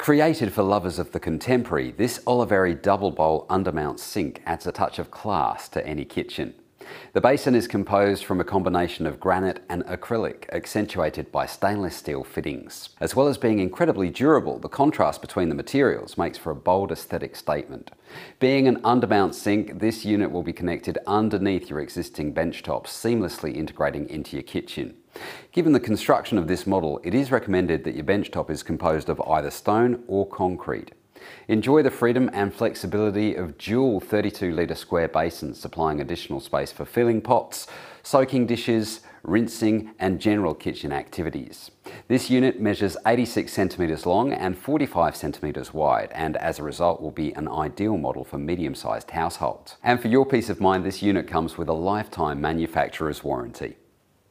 Created for lovers of the contemporary, this Oliveri double bowl undermount sink adds a touch of class to any kitchen. The basin is composed from a combination of granite and acrylic, accentuated by stainless steel fittings. As well as being incredibly durable, the contrast between the materials makes for a bold aesthetic statement. Being an undermount sink, this unit will be connected underneath your existing benchtops, seamlessly integrating into your kitchen. Given the construction of this model, it is recommended that your benchtop is composed of either stone or concrete. Enjoy the freedom and flexibility of dual 32 litre square basins supplying additional space for filling pots, soaking dishes, rinsing and general kitchen activities. This unit measures 86 centimetres long and 45 centimetres wide and as a result will be an ideal model for medium-sized households. And for your peace of mind this unit comes with a lifetime manufacturer's warranty.